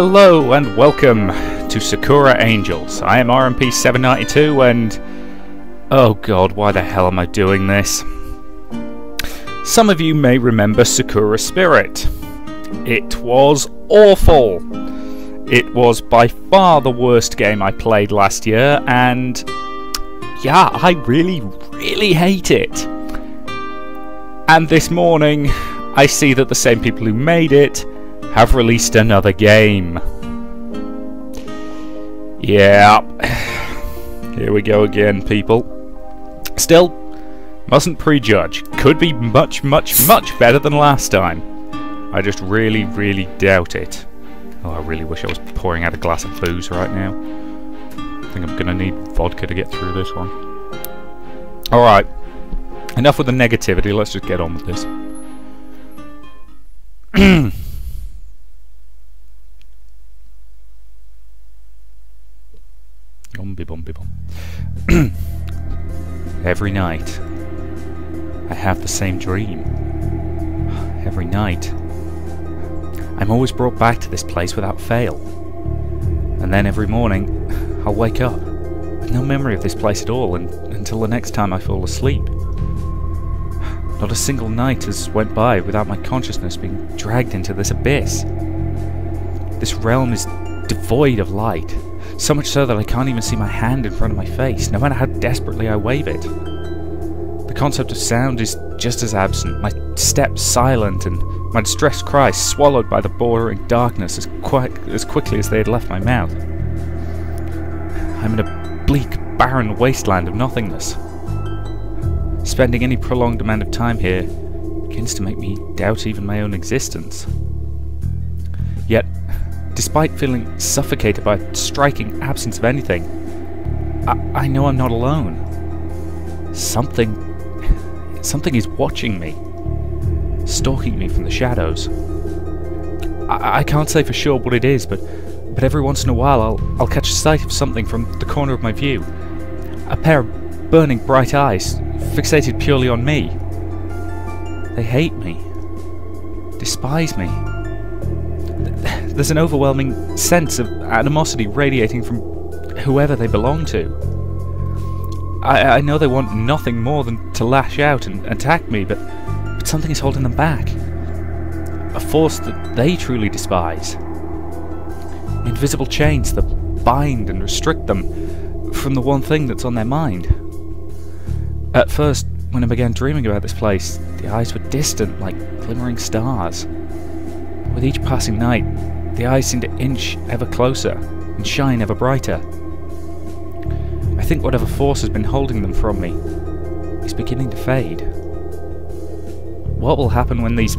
Hello and welcome to Sakura Angels. I am RMP792 and... Oh god, why the hell am I doing this? Some of you may remember Sakura Spirit. It was awful! It was by far the worst game I played last year and... Yeah, I really, really hate it. And this morning, I see that the same people who made it have released another game. Yeah. Here we go again, people. Still, mustn't prejudge. Could be much, much, much better than last time. I just really, really doubt it. Oh, I really wish I was pouring out a glass of booze right now. I think I'm gonna need vodka to get through this one. Alright. Enough with the negativity, let's just get on with this. Every night, I have the same dream. Every night, I'm always brought back to this place without fail. And then every morning, I'll wake up with no memory of this place at all and, until the next time I fall asleep. Not a single night has went by without my consciousness being dragged into this abyss. This realm is devoid of light, so much so that I can't even see my hand in front of my face, no matter how desperately I wave it. The concept of sound is just as absent, my steps silent, and my distressed cries swallowed by the bordering darkness as, qui as quickly as they had left my mouth. I'm in a bleak, barren wasteland of nothingness. Spending any prolonged amount of time here begins to make me doubt even my own existence. Despite feeling suffocated by a striking absence of anything. I, I know I'm not alone. Something... Something is watching me. Stalking me from the shadows. I, I can't say for sure what it is, but but every once in a while I'll, I'll catch sight of something from the corner of my view. A pair of burning bright eyes, fixated purely on me. They hate me. Despise me there's an overwhelming sense of animosity radiating from whoever they belong to. I, I know they want nothing more than to lash out and attack me, but, but something is holding them back. A force that they truly despise. Invisible chains that bind and restrict them from the one thing that's on their mind. At first, when I began dreaming about this place, the eyes were distant like glimmering stars. With each passing night, the eyes seem to inch ever closer and shine ever brighter. I think whatever force has been holding them from me is beginning to fade. What will happen when these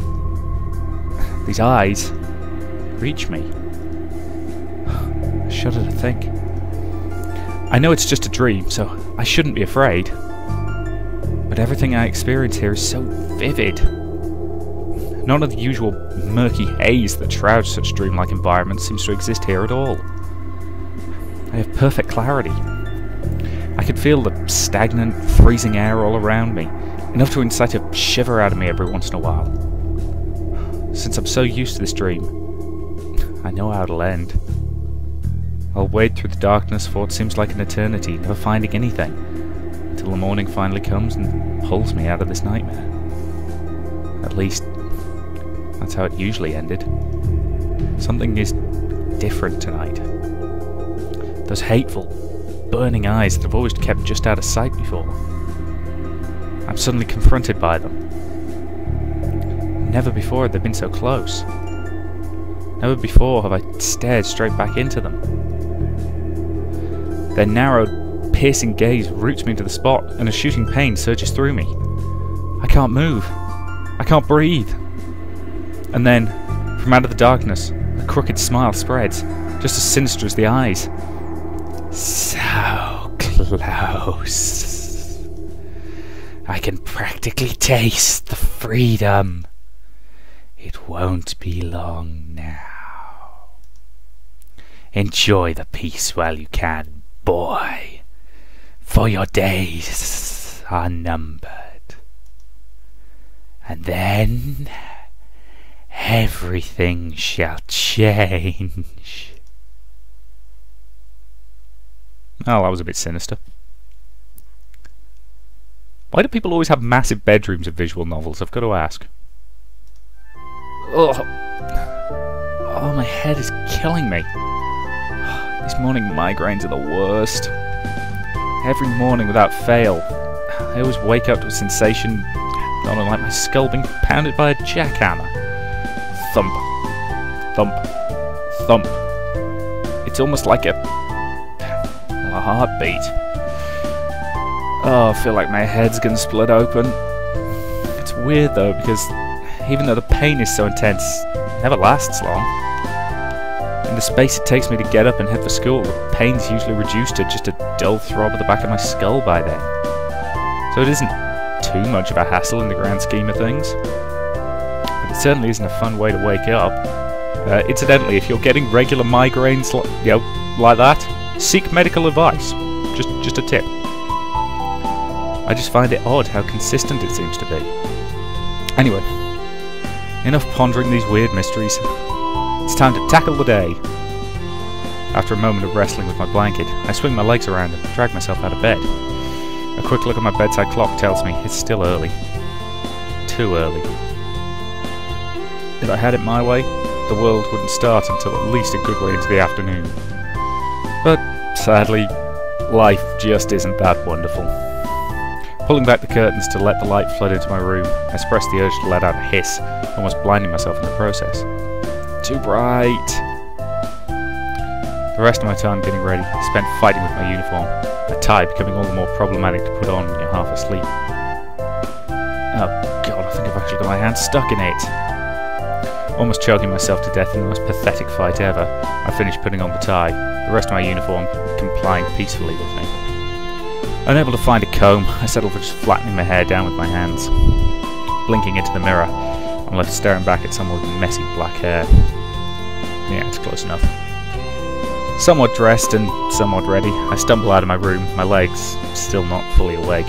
these eyes reach me? I shudder to think. I know it's just a dream, so I shouldn't be afraid. But everything I experience here is so vivid None of the usual murky haze that shrouds such dreamlike environments seems to exist here at all. I have perfect clarity. I can feel the stagnant, freezing air all around me, enough to incite a shiver out of me every once in a while. Since I'm so used to this dream, I know how it'll end. I'll wade through the darkness for what seems like an eternity, never finding anything, until the morning finally comes and pulls me out of this nightmare. At least, that's how it usually ended. Something is different tonight. Those hateful, burning eyes that I've always kept just out of sight before. I'm suddenly confronted by them. Never before had they been so close. Never before have I stared straight back into them. Their narrowed, piercing gaze roots me to the spot, and a shooting pain surges through me. I can't move. I can't breathe. And then, from out of the darkness, a crooked smile spreads, just as sinister as the eyes. So close. I can practically taste the freedom. It won't be long now. Enjoy the peace while you can, boy, for your days are numbered. And then everything shall change. Oh, that was a bit sinister. Why do people always have massive bedrooms in visual novels? I've got to ask. Oh, oh my head is killing me. These morning migraines are the worst. Every morning without fail. I always wake up to a sensation not unlike my skull being pounded by a jackhammer. Thump, thump, thump. It's almost like a, a heartbeat. Oh, I feel like my head's gonna split open. It's weird though, because even though the pain is so intense, it never lasts long. In the space it takes me to get up and head for school, the pain's usually reduced to just a dull throb at the back of my skull by then. So it isn't too much of a hassle in the grand scheme of things. It certainly isn't a fun way to wake up. Uh, incidentally, if you're getting regular migraines, you know, like that, seek medical advice. Just, just a tip. I just find it odd how consistent it seems to be. Anyway, enough pondering these weird mysteries. It's time to tackle the day. After a moment of wrestling with my blanket, I swing my legs around and drag myself out of bed. A quick look at my bedside clock tells me it's still early. Too early. If I had it my way, the world wouldn't start until at least a good way into the afternoon. But sadly, life just isn't that wonderful. Pulling back the curtains to let the light flood into my room, I suppress the urge to let out a hiss, almost blinding myself in the process. Too bright! The rest of my time getting ready spent fighting with my uniform, a tie becoming all the more problematic to put on when you're half asleep. Oh god, I think I've actually got my hand stuck in it. Almost choking myself to death in the most pathetic fight ever, I finished putting on the tie, the rest of my uniform complying peacefully with me. Unable to find a comb, I settled for just flattening my hair down with my hands. Blinking into the mirror, I'm left staring back at somewhat messy black hair. Yeah, it's close enough. Somewhat dressed and somewhat ready, I stumble out of my room, my legs still not fully awake.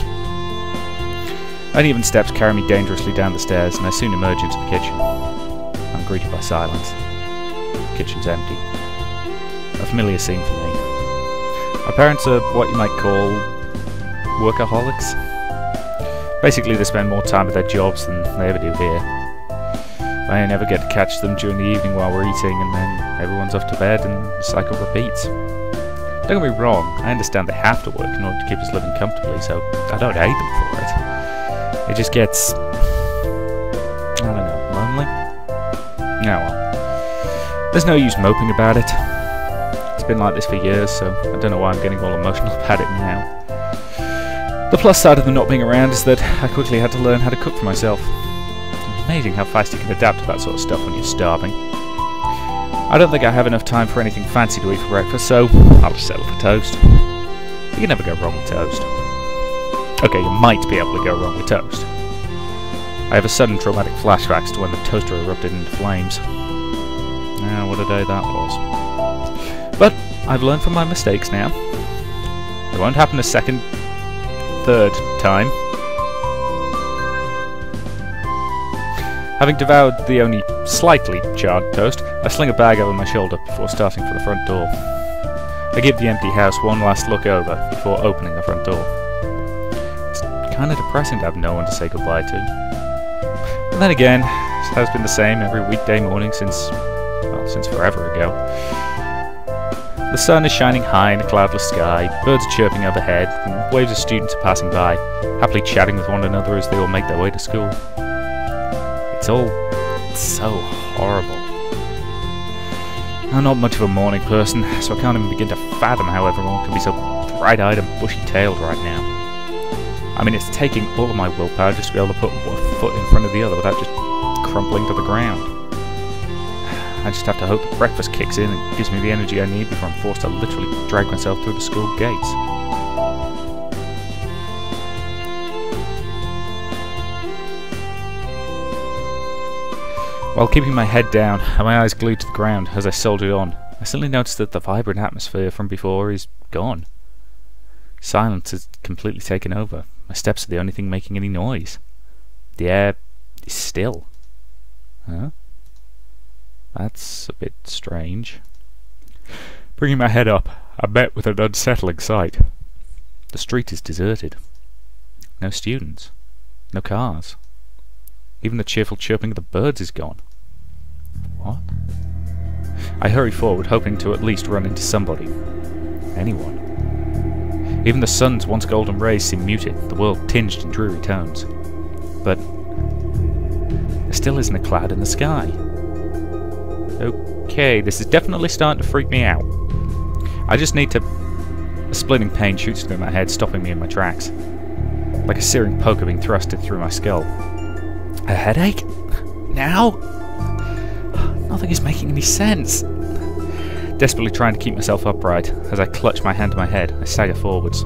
Uneven steps carry me dangerously down the stairs, and I soon emerge into the kitchen. I'm greeted by silence. The kitchen's empty. A familiar scene for me. My parents are what you might call workaholics. Basically, they spend more time at their jobs than they ever do here. I never get to catch them during the evening while we're eating, and then everyone's off to bed and the cycle repeats. Don't get me wrong, I understand they have to work in order to keep us living comfortably, so I don't hate them for it. It just gets. There's no use moping about it. It's been like this for years, so I don't know why I'm getting all emotional about it now. The plus side of them not being around is that I quickly had to learn how to cook for myself. It's amazing how fast you can adapt to that sort of stuff when you're starving. I don't think I have enough time for anything fancy to eat for breakfast, so I'll just settle for toast. You can never go wrong with toast. Okay, you might be able to go wrong with toast. I have a sudden traumatic flashbacks to when the toaster erupted into flames. Ah, what a day that was. But I've learned from my mistakes now. It won't happen a second third time. Having devoured the only slightly charred toast, I sling a bag over my shoulder before starting for the front door. I give the empty house one last look over before opening the front door. It's kinda depressing to have no one to say goodbye to. But then again, it has been the same every weekday morning since, since forever ago. The sun is shining high in a cloudless sky, birds are chirping overhead, and waves of students are passing by, happily chatting with one another as they all make their way to school. It's all so horrible. I'm not much of a morning person, so I can't even begin to fathom how everyone can be so bright-eyed and bushy-tailed right now. I mean, it's taking all of my willpower just to be able to put one foot in front of the other without just crumpling to the ground. I just have to hope that breakfast kicks in and gives me the energy I need before I'm forced to literally drag myself through the school gates. While keeping my head down and my eyes glued to the ground as I soldiered on, I suddenly noticed that the vibrant atmosphere from before is gone. Silence has completely taken over. My steps are the only thing making any noise. The air is still. Huh? That's a bit strange. Bringing my head up, I met with an unsettling sight. The street is deserted. No students. No cars. Even the cheerful chirping of the birds is gone. What? I hurry forward, hoping to at least run into somebody. Anyone. Even the sun's once golden rays seem muted, the world tinged in dreary tones. But there still isn't a cloud in the sky. Okay, this is definitely starting to freak me out. I just need to... A splitting pain shoots through my head, stopping me in my tracks. Like a searing poker being thrusted through my skull. A headache? Now? Nothing is making any sense. Desperately trying to keep myself upright, as I clutch my hand to my head, I stagger forwards.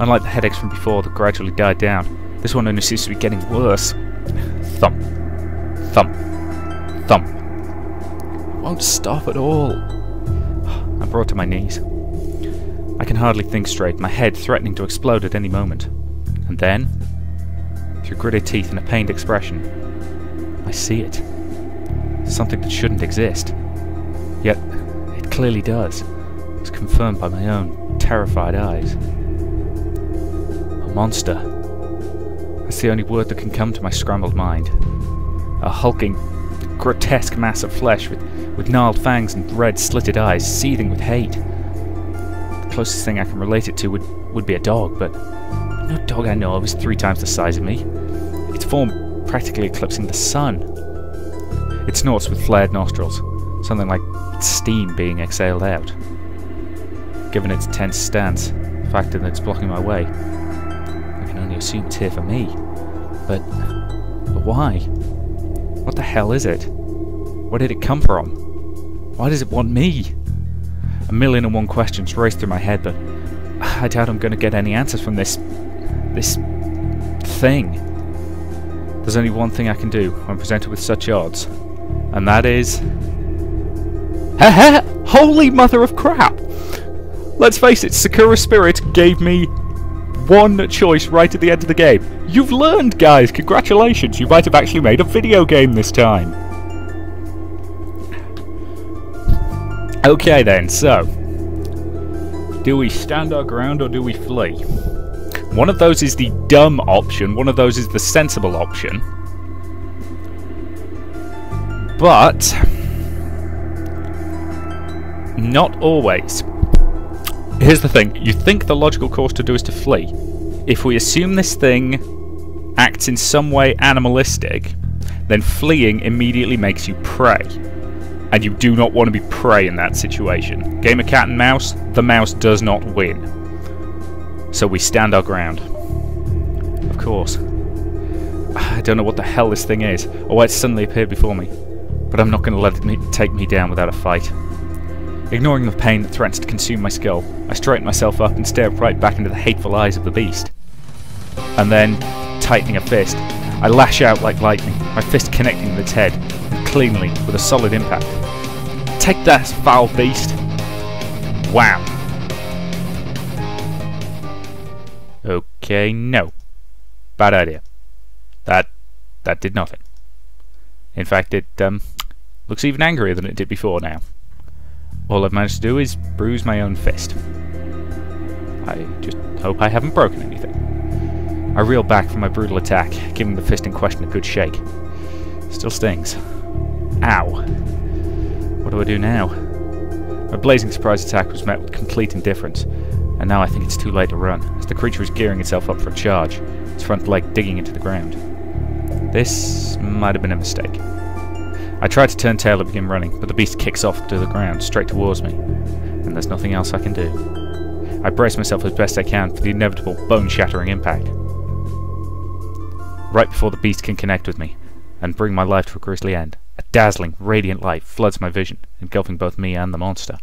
Unlike the headaches from before that gradually died down, this one only seems to be getting worse. Thump. Thump. Thump. Won't stop at all. I'm brought to my knees. I can hardly think straight, my head threatening to explode at any moment. And then, through gritted teeth and a pained expression, I see it. Something that shouldn't exist. Yet, it clearly does, It's confirmed by my own terrified eyes. A monster. That's the only word that can come to my scrambled mind. A hulking, grotesque mass of flesh with, with gnarled fangs and red slitted eyes, seething with hate. The closest thing I can relate it to would, would be a dog, but no dog I know of is three times the size of me. Its form practically eclipsing the sun. It snorts with flared nostrils, something like steam being exhaled out. Given its tense stance, the fact that it's blocking my way, I can only assume it's here for me. But, but why? What the hell is it? Where did it come from? Why does it want me? A million and one questions race through my head, but I doubt I'm going to get any answers from this... this... thing. There's only one thing I can do when presented with such odds, and that is... Holy mother of crap! Let's face it, Sakura Spirit gave me one choice right at the end of the game. You've learned, guys! Congratulations! You might have actually made a video game this time! Okay then, so... Do we stand our ground or do we flee? One of those is the dumb option, one of those is the sensible option. But... Not always. Here's the thing, you think the logical course to do is to flee. If we assume this thing acts in some way animalistic, then fleeing immediately makes you prey. And you do not want to be prey in that situation. Game of cat and mouse, the mouse does not win. So we stand our ground. Of course. I don't know what the hell this thing is, or why it suddenly appeared before me. But I'm not going to let it take me down without a fight. Ignoring the pain that threatens to consume my skull, I straighten myself up and stare right back into the hateful eyes of the beast. And then, tightening a fist, I lash out like lightning, my fist connecting with its head, and cleanly, with a solid impact. Take that, foul beast! Wow! Okay, no. Bad idea. That that did nothing. In fact, it um, looks even angrier than it did before now. All I've managed to do is bruise my own fist. I just hope I haven't broken anything. I reel back from my brutal attack, giving the fist in question a good shake. Still stings. Ow. What do I do now? My blazing surprise attack was met with complete indifference, and now I think it's too late to run, as the creature is gearing itself up for a charge, its front leg digging into the ground. This might have been a mistake. I try to turn tail and begin running, but the beast kicks off to the ground, straight towards me, and there's nothing else I can do. I brace myself as best I can for the inevitable bone-shattering impact. Right before the beast can connect with me, and bring my life to a grisly end, a dazzling, radiant light floods my vision, engulfing both me and the monster.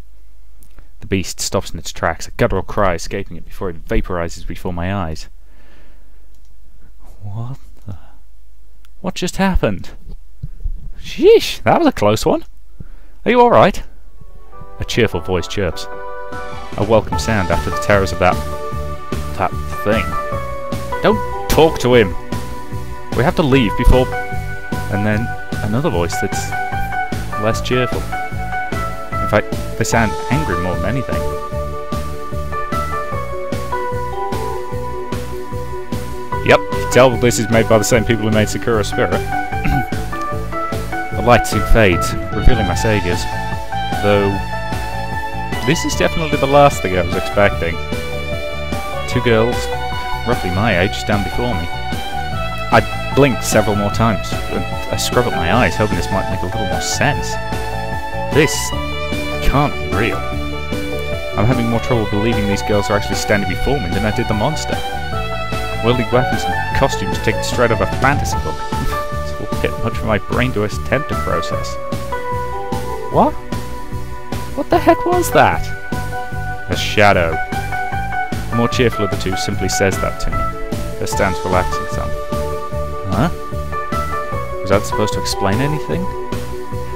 The beast stops in its tracks, a guttural cry escaping it before it vaporizes before my eyes. What the... What just happened? Sheesh, that was a close one. Are you alright? A cheerful voice chirps. A welcome sound after the terrors of that... that thing. Don't talk to him! We have to leave before... And then another voice that's... less cheerful. In fact, they sound angry more than anything. Yep, you tell this is made by the same people who made Sakura Spirit. The light soon fades, revealing my saviors. Though, this is definitely the last thing I was expecting. Two girls, roughly my age, stand before me. I blink several more times, and I scrub at my eyes, hoping this might make a little more sense. This can't be real. I'm having more trouble believing these girls are actually standing before me than I did the monster. Worldly weapons and costumes taken straight out of a fantasy book. It's much for my brain to attempt to process. What? What the heck was that? A shadow. The more cheerful of the two simply says that to me. Her stance relaxing some. Huh? Was that supposed to explain anything?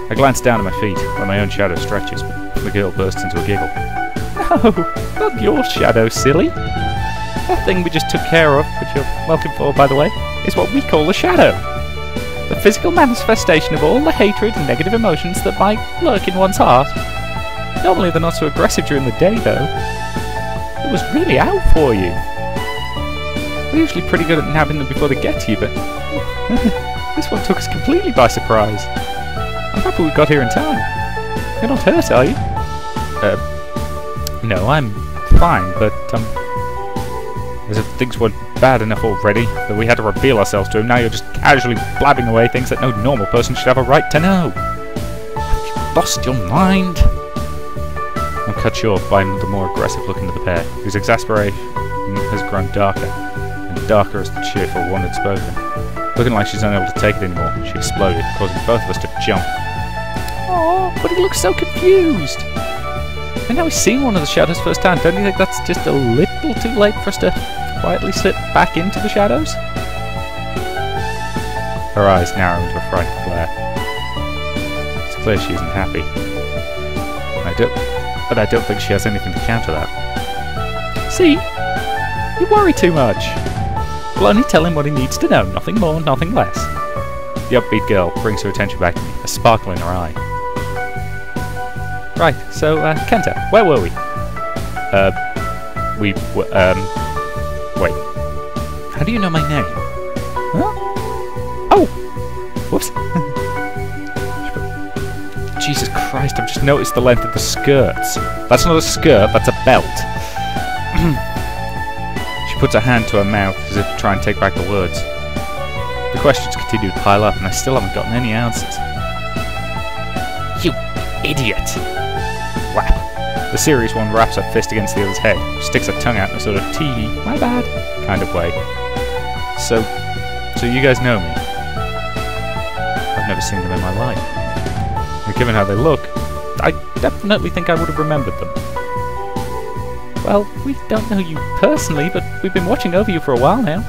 I glance down at my feet, where my own shadow stretches, but the girl bursts into a giggle. No, not your shadow, silly. That thing we just took care of, which you're welcome for, by the way, is what we call a shadow. The physical manifestation of all the hatred and negative emotions that might lurk in one's heart. Normally they're not so aggressive during the day, though. It was really out for you. We're usually pretty good at nabbing them before they get to you, but this one took us completely by surprise. I'm happy we got here in time. You're not hurt, are you? Uh, no, I'm fine, but, um, if things weren't bad enough already, that we had to reveal ourselves to him, now you're just casually blabbing away things that no normal person should have a right to know. Have you lost your mind? I'm cut short by the more aggressive look into the pair, whose exasperation has grown darker, and darker as the cheerful one had spoken. Looking like she's unable to take it anymore, she exploded, causing both of us to jump. Oh, but he looks so confused! And now he's seen one of the shadows firsthand, don't you think that's just a little too late for us to quietly slip back into the shadows? Her eyes narrow into a frightened glare. It's clear she isn't happy. I don't, but I don't think she has anything to counter that. See? You worry too much. We'll only tell him what he needs to know, nothing more, nothing less. The upbeat girl brings her attention back to me, a sparkle in her eye. Right, so, uh, Kenta, where were we? Uh, we were, um. How do you know my name? Huh? Oh! Whoops. Jesus Christ, I've just noticed the length of the skirts. That's not a skirt, that's a belt. she puts her hand to her mouth as if to try and take back the words. The questions continue to pile up, and I still haven't gotten any answers. You idiot! Whap! The serious one wraps her fist against the other's head, sticks her tongue out in a sort of tee, my bad, kind of way. So, so you guys know me? I've never seen them in my life. And given how they look, I definitely think I would have remembered them. Well, we don't know you personally, but we've been watching over you for a while now.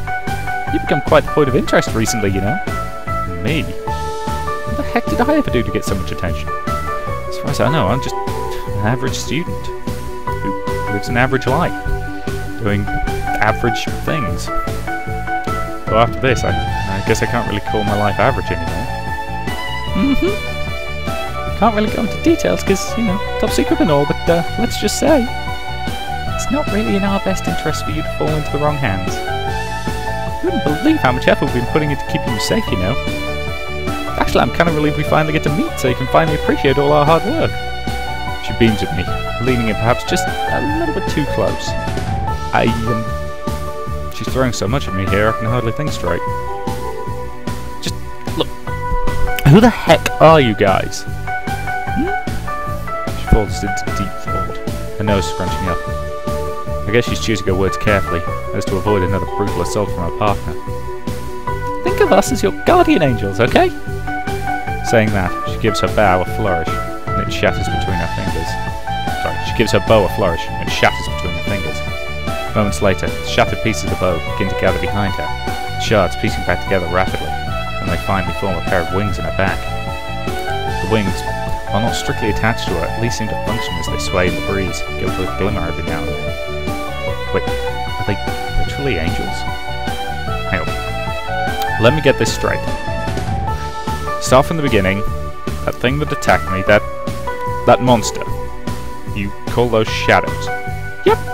You've become quite the point of interest recently, you know. Me? What the heck did I ever do to get so much attention? As far as I know, I'm just an average student who lives an average life, doing average things. Well, after this, I, I guess I can't really call my life average anymore. Mm-hmm. Can't really go into details because, you know, top secret and all, but uh, let's just say it's not really in our best interest for you to fall into the wrong hands. You wouldn't believe how much effort we've been putting into keeping you safe, you know. Actually, I'm kind of relieved we finally get to meet so you can finally appreciate all our hard work. She beams at me, leaning in perhaps just a little bit too close. I, um... She's throwing so much at me here, I can hardly think straight. Just, look. Who the heck are you guys? Hmm? She falls into deep thought, her nose scrunching up. I guess she's choosing her words carefully, as to avoid another brutal assault from her partner. Think of us as your guardian angels, okay? Saying that, she gives her bow a flourish, and it shatters between her fingers. Sorry, she gives her bow a flourish, Moments later, shattered pieces of the bow begin to gather behind her, shards piecing back together rapidly, and they finally form a pair of wings in her back. The wings, while not strictly attached to her, at least seem to function as they sway in the breeze, give a glimmer every now and then. Wait, are they literally angels? Hang on. Let me get this straight. Start from the beginning. That thing that attacked me, that... that monster. You call those shadows? Yep.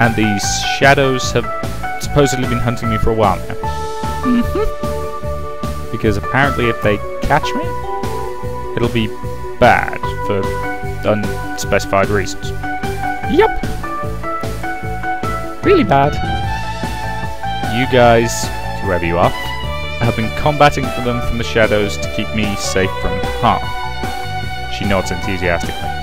And these shadows have supposedly been hunting me for a while now. Mm-hmm. Because apparently if they catch me, it'll be bad for unspecified reasons. Yep. Really bad. You guys, whoever you are, have been combating for them from the shadows to keep me safe from harm. She nods enthusiastically.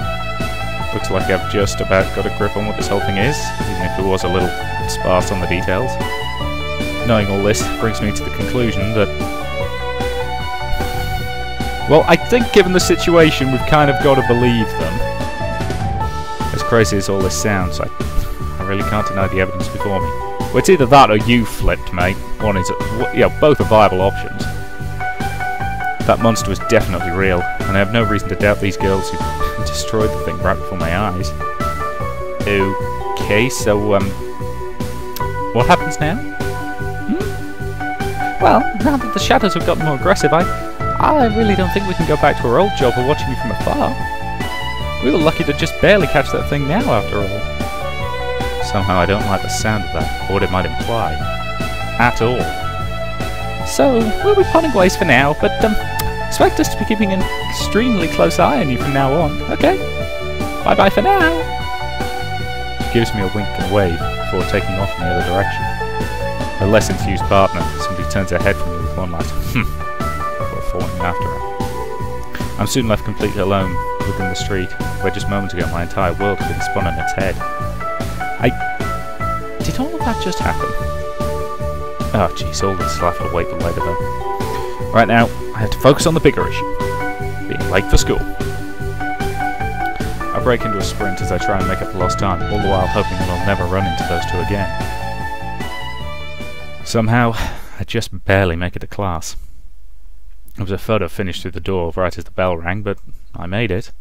Looks like I've just about got a grip on what this whole thing is, even if it was a little sparse on the details. Knowing all this brings me to the conclusion that... Well, I think given the situation, we've kind of got to believe them. As crazy as all this sounds, I, I really can't deny the evidence before me. Well, it's either that or you flipped, mate. One is, yeah, both are viable options. That monster was definitely real, and I have no reason to doubt these girls who destroyed the thing right before my eyes. Okay, so, um, what happens now? Hmm? Well, now that the shadows have gotten more aggressive, I, I really don't think we can go back to our old job of watching you from afar. We were lucky to just barely catch that thing now, after all. Somehow I don't like the sound of that, or what it might imply. At all. So, we'll be parting ways for now, but um, expect us to be keeping an extremely close eye on you from now on, okay? Bye-bye for now! She gives me a wink and wave before taking off in the other direction. Her less enthused partner simply turns her head from me with one last hmm before falling after her. I'm soon left completely alone within the street, where just moments ago my entire world had been spun on its head. I... Did all of that just happen? Oh jeez, all this will have to wait for later though. Right now, I had to focus on the bigger issue. Being late for school. I break into a sprint as I try and make up lost time, all the while hoping that I'll never run into those two again. Somehow, I just barely make it to class. There was a photo finished through the door right as the bell rang, but I made it.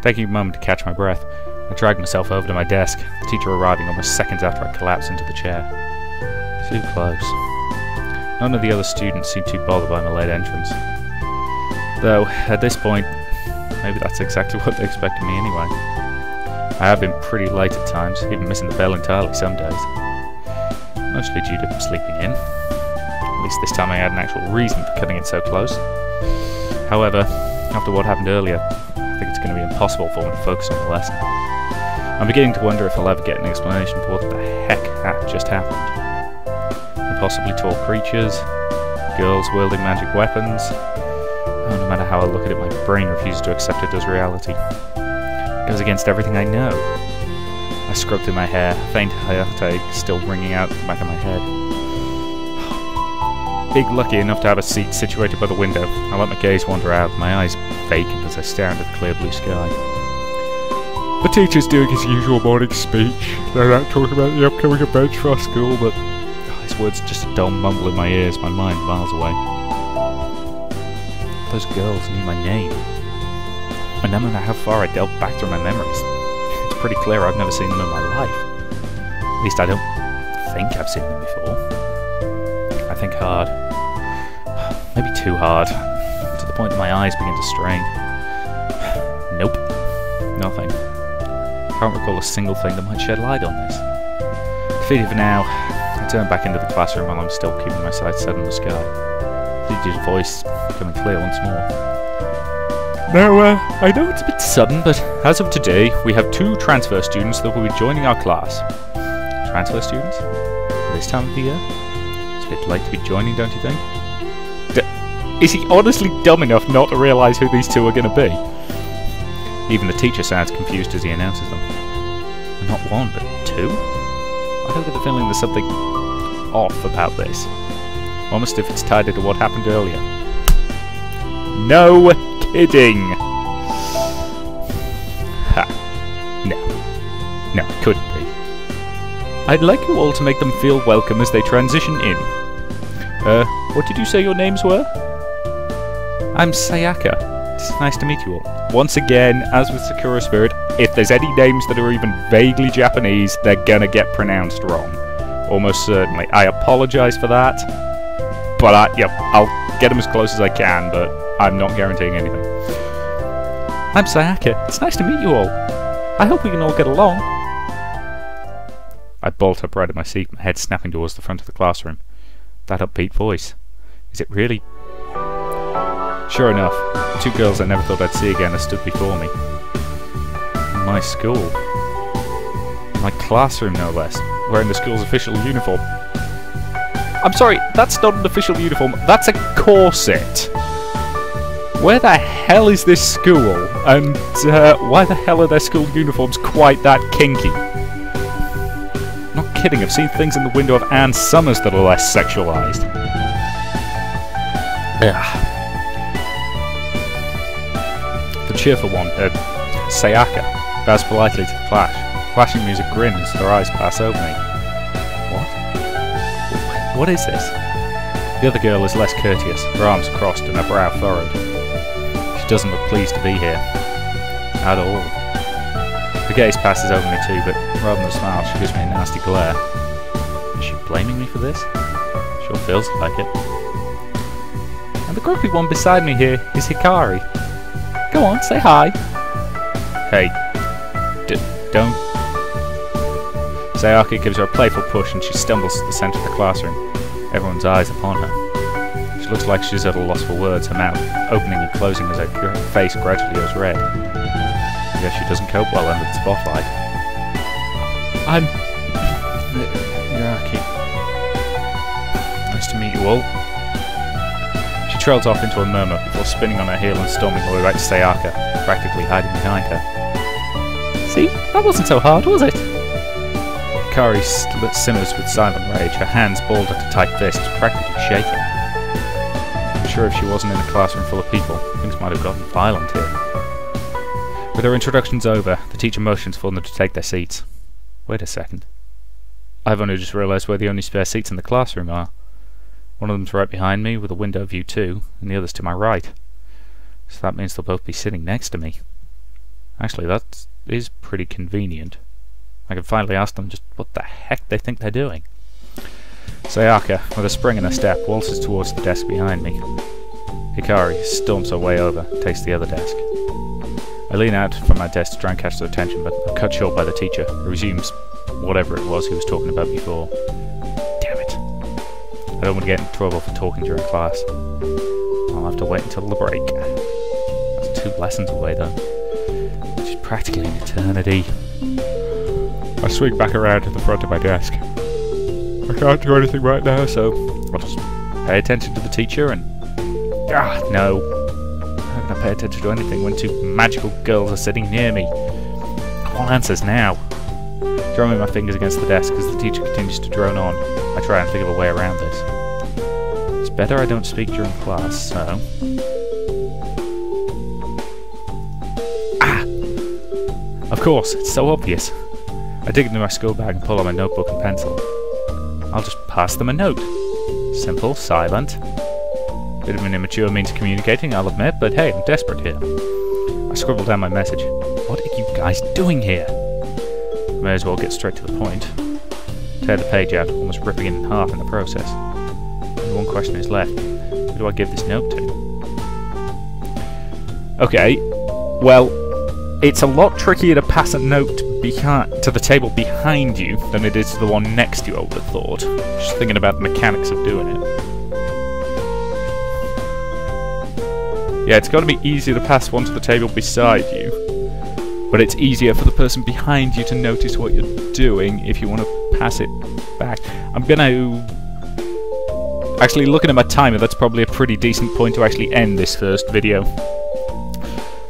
Taking a moment to catch my breath, I dragged myself over to my desk, the teacher arriving almost seconds after I collapsed into the chair. Too close. None of the other students seemed too bothered by my late entrance. Though, at this point, maybe that's exactly what they expected me anyway. I have been pretty late at times, even missing the bell entirely some days. Mostly due to sleeping in. At least this time I had an actual reason for cutting it so close. However, after what happened earlier, I think it's going to be impossible for me to focus on the lesson. I'm beginning to wonder if I'll ever get an explanation for what the heck just happened. Impossibly tall creatures, girls wielding magic weapons. Oh, no matter how I look at it, my brain refuses to accept it as reality. It goes against everything I know. I scrub through my hair, faint heartache still ringing out the back of my head. Big lucky enough to have a seat situated by the window, I let my gaze wander out, my eyes vacant as I stare into the clear blue sky. The teacher's doing his usual morning speech. They're out talking about the upcoming events for our school, but his words just a dull mumble in my ears, my mind miles away. Those girls knew my name. And no matter how far I delve back through my memories, it's pretty clear I've never seen them in my life. At least I don't think I've seen them before. I think hard. Maybe too hard. To the point my eyes begin to strain. Nope. Nothing can't recall a single thing that might shed light on this. Defeated for now, Turn back into the classroom while I'm still keeping my sights set on the sky. The teacher's voice becoming clear once more. Now, uh, I know it's a bit sudden, but as of today, we have two transfer students that will be joining our class. Transfer students? This time of the year? It's a bit late to be joining, don't you think? D is he honestly dumb enough not to realise who these two are going to be? Even the teacher sounds confused as he announces them. And not one, but two? I don't get the feeling there's something off about this. Almost if it's tied into what happened earlier. No kidding! Ha. No. No, it couldn't be. I'd like you all to make them feel welcome as they transition in. Uh, what did you say your names were? I'm Sayaka. It's nice to meet you all. Once again, as with Sakura Spirit, if there's any names that are even vaguely Japanese, they're gonna get pronounced wrong. Almost certainly. I apologize for that. but I, yep, I'll get them as close as I can, but I'm not guaranteeing anything. I'm Sayaka. It's nice to meet you all. I hope we can all get along. I bolt upright in my seat, my head snapping towards the front of the classroom. That upbeat voice. Is it really? Sure enough, two girls I never thought I'd see again are stood before me. My school. My classroom, no less, wearing the school's official uniform. I'm sorry, that's not an official uniform, that's a corset! Where the hell is this school? And uh, why the hell are their school uniforms quite that kinky? Not kidding, I've seen things in the window of Ann Summers that are less sexualized. Ugh. The cheerful one, uh, Sayaka, bows politely to the Clash, flashing music grins, their eyes pass over me. What? What is this? The other girl is less courteous, her arms crossed and her brow furrowed. She doesn't look pleased to be here. At all. The gaze passes over me too, but rather than smile, she gives me a nasty glare. Is she blaming me for this? Sure feels like it. And the grumpy one beside me here is Hikari. Go on, say hi. Hey, don't. Sayaka gives her a playful push and she stumbles to the centre of the classroom, everyone's eyes upon her. She looks like she's at a loss for words, her mouth opening and closing as her face gradually goes red. I guess she doesn't cope well under the spotlight. I'm... Yuraki. Nice to meet you all. She trails off into a murmur before spinning on her heel and storming her way back to Sayaka, practically hiding behind her. See? That wasn't so hard, was it? Kari simmers with silent rage, her hands balled into tight fists, practically shaking. I'm sure if she wasn't in a classroom full of people, things might have gotten violent here. With her introductions over, the teacher motions for them to take their seats. Wait a second. I've only just realised where the only spare seats in the classroom are. One of them's right behind me, with a window view too, and the other's to my right. So that means they'll both be sitting next to me. Actually, that is pretty convenient. I can finally ask them just what the heck they think they're doing. Sayaka, with a spring in her step, waltzes towards the desk behind me. Hikari storms her way over, takes the other desk. I lean out from my desk to try and catch their attention, but I'm cut short by the teacher, who resumes whatever it was he was talking about before. Damn it. I don't want to get in trouble for talking during class. I'll have to wait until the break. That's two lessons away, though. Which is practically an eternity. I swing back around to the front of my desk. I can't do anything right now, so I'll just pay attention to the teacher and... Ah, no. Not going to pay attention to anything when two magical girls are sitting near me. I want answers now. Drumming my fingers against the desk as the teacher continues to drone on, I try and think of a way around this. It's better I don't speak during class, so... Ah! Of course, it's so obvious. I dig into my school bag and pull out my notebook and pencil. I'll just pass them a note. Simple, silent. Bit of an immature means of communicating, I'll admit, but hey, I'm desperate here. I scribble down my message. What are you guys doing here? May as well get straight to the point. Tear the page out, almost ripping it in half in the process. One question is left. Who do I give this note to? Okay, well, it's a lot trickier to pass a note behind to the table behind you than it is to the one next to you, I would have thought. Just thinking about the mechanics of doing it. Yeah, it's got to be easier to pass one to the table beside you. But it's easier for the person behind you to notice what you're doing if you want to pass it back. I'm gonna... Actually, looking at my timer, that's probably a pretty decent point to actually end this first video.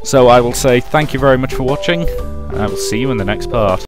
So I will say thank you very much for watching, I will see you in the next part.